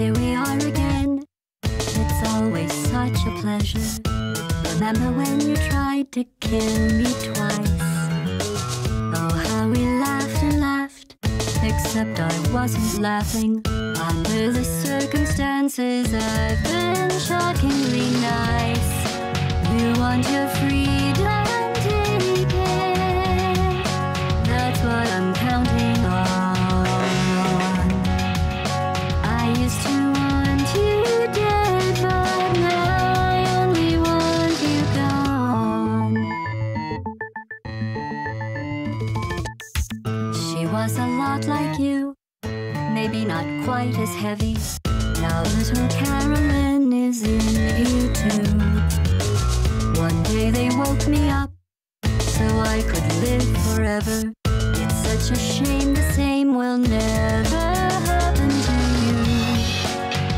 Here we are again. It's always such a pleasure. Remember when you tried to kill me twice? Oh, how we laughed and laughed. Except I wasn't laughing. Under the circumstances, I've been shockingly nice. You want your was a lot like you, maybe not quite as heavy. Now little Caroline is in you too. One day they woke me up so I could live forever. It's such a shame the same will never happen to you.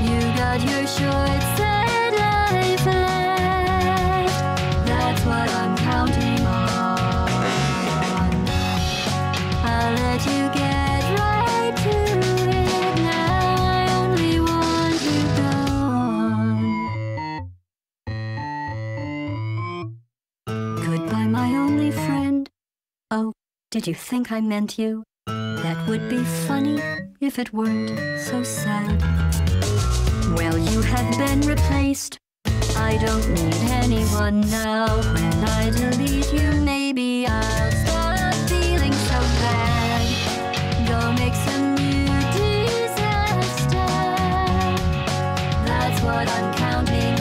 You got your short set life Oh, did you think I meant you? That would be funny if it weren't so sad. Well, you have been replaced. I don't need anyone now. When I delete you, maybe I'll stop feeling so bad. Go make some new disaster. That's what I'm counting